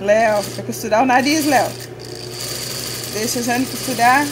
Léo, vai costurar o nariz, Léo. Deixa a Jane costurar.